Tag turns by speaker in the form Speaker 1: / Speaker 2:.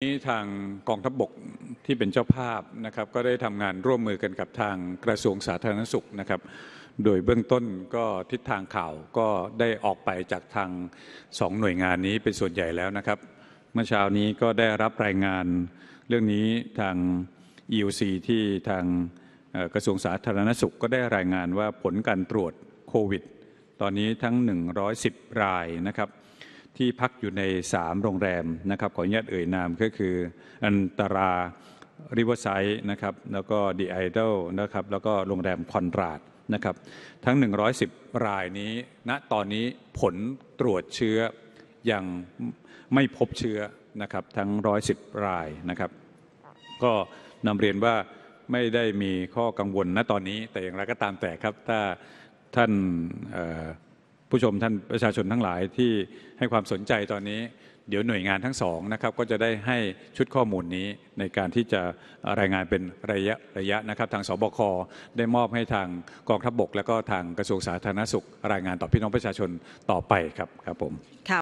Speaker 1: นี้ทางกองทัพบบกที่เป็นเจ้าภาพนะครับ ก็ได้ทำงานร่วมมือกันกับทางกระทรวงสาธารณสุขนะครับ โดยเบื้องต้นก็ทิศทางข่าวก็ได้ออกไปจากทางสองหน่วยงานนี้เป็นส่วนใหญ่แล้วนะครับ เมื่อเช้านี้ก็ได้รับรายงานเรื่องนี้ทาง EUC ที่ทางกระทรวงสาธารณสุขก็ได้รายงานว่าผลการตรวจโควิด ตอนนี้ทั้ง 110 รายนะครับ ที่พักอยู่ใน 3 โรงแรมนะครับขออนุญาตเอ่ยนามก็คือ อันตราริเวอร์ไซด์นะครับแล้วก็ดีไอดอลนะครับแล้วก็โรงแรมคอนราดนะครับทั้ง 110 รายนี้ณตอนนี้ผลตรวจเชื้อยังไม่พบเชื้อนะครับทั้ง 110 รายนะครับ ก็นำเรียนว่าไม่ได้มีข้อกังวลณตอนนี้ แต่อย่างไรก็ตามแต่ครับ ถ้าท่านอ ผู้ชมท่านประชาชนทั้งหลายที่ให้ความสนใจตอนนี้ เดี๋ยวหน่วยงานทั้งสองนะครับก็จะได้ให้ชุดข้อมูลนี้ในการที่จะรายงานเป็นระยะระยะนะครับทางสบคได้มอบให้ทางกองทัพบก และก็ทางกระทรวงสาธารณสุข รายงานต่อพี่น้องประชาชนต่อไปครับครับผม
Speaker 2: ค่ะ